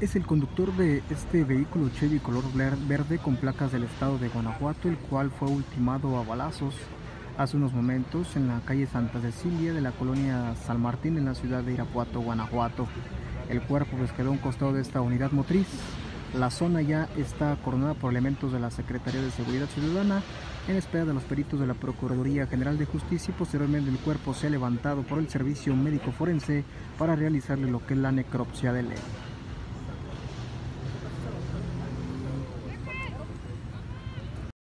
es el conductor de este vehículo Chevy color verde con placas del estado de Guanajuato, el cual fue ultimado a balazos hace unos momentos en la calle Santa Cecilia de la colonia San Martín en la ciudad de Irapuato, Guanajuato. El cuerpo pues quedó a un costado de esta unidad motriz. La zona ya está coronada por elementos de la Secretaría de Seguridad Ciudadana en espera de los peritos de la Procuraduría General de Justicia y posteriormente el cuerpo se ha levantado por el Servicio Médico Forense para realizarle lo que es la necropsia de ley.